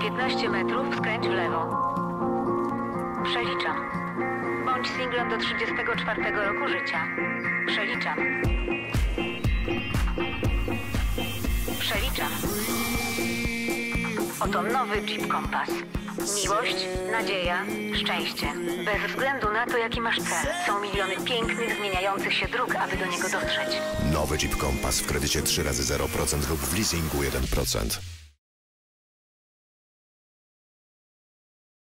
15 metrów skręć w lewo. Przeliczam. Bądź singlem do 34 roku życia. Przeliczam. Przeliczam. Oto nowy Jeep Compass. Miłość, nadzieja, szczęście. Bez względu na to, jaki masz cel. Są miliony pięknych, zmieniających się dróg, aby do niego dotrzeć. Nowy Jeep Compass w kredycie 3 razy 0% lub w leasingu 1%.